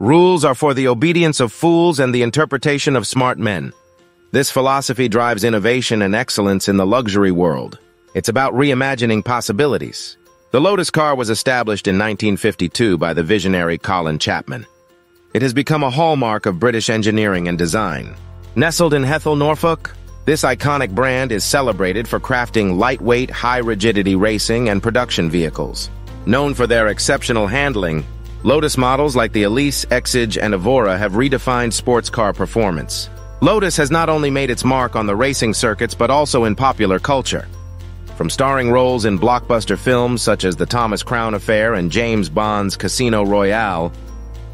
Rules are for the obedience of fools and the interpretation of smart men. This philosophy drives innovation and excellence in the luxury world. It's about reimagining possibilities. The Lotus car was established in 1952 by the visionary Colin Chapman. It has become a hallmark of British engineering and design. Nestled in Hethel, Norfolk, this iconic brand is celebrated for crafting lightweight, high-rigidity racing and production vehicles. Known for their exceptional handling, Lotus models like the Elise, Exige, and Evora have redefined sports car performance. Lotus has not only made its mark on the racing circuits but also in popular culture. From starring roles in blockbuster films such as The Thomas Crown Affair and James Bond's Casino Royale,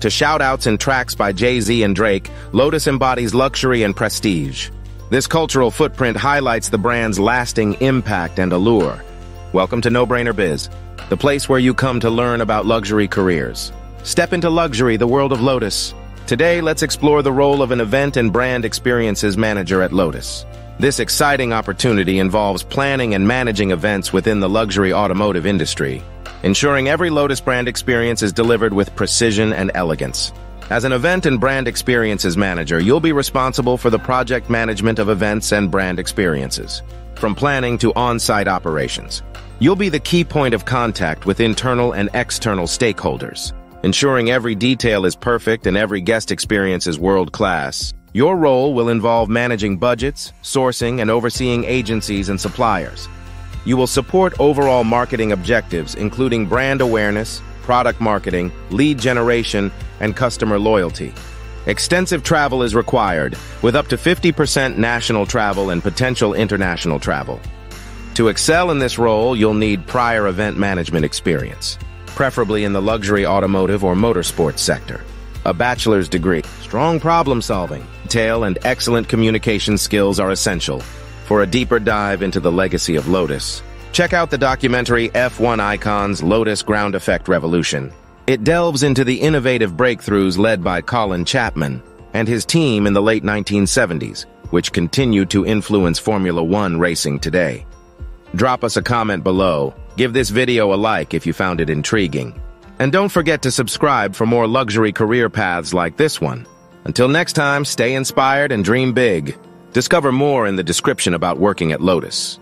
to shout-outs in tracks by Jay-Z and Drake, Lotus embodies luxury and prestige. This cultural footprint highlights the brand's lasting impact and allure. Welcome to No Brainer Biz, the place where you come to learn about luxury careers. Step into luxury, the world of Lotus. Today, let's explore the role of an event and brand experiences manager at Lotus. This exciting opportunity involves planning and managing events within the luxury automotive industry, ensuring every Lotus brand experience is delivered with precision and elegance. As an event and brand experiences manager, you'll be responsible for the project management of events and brand experiences, from planning to on-site operations. You'll be the key point of contact with internal and external stakeholders, ensuring every detail is perfect and every guest experience is world-class. Your role will involve managing budgets, sourcing, and overseeing agencies and suppliers. You will support overall marketing objectives, including brand awareness, product marketing, lead generation, and customer loyalty. Extensive travel is required, with up to 50% national travel and potential international travel. To excel in this role, you'll need prior event management experience, preferably in the luxury automotive or motorsports sector a bachelor's degree, strong problem solving, detail, and excellent communication skills are essential. For a deeper dive into the legacy of Lotus, check out the documentary F1 Icons Lotus Ground Effect Revolution. It delves into the innovative breakthroughs led by Colin Chapman and his team in the late 1970s, which continue to influence Formula One racing today. Drop us a comment below. Give this video a like if you found it intriguing. And don't forget to subscribe for more luxury career paths like this one. Until next time, stay inspired and dream big. Discover more in the description about working at Lotus.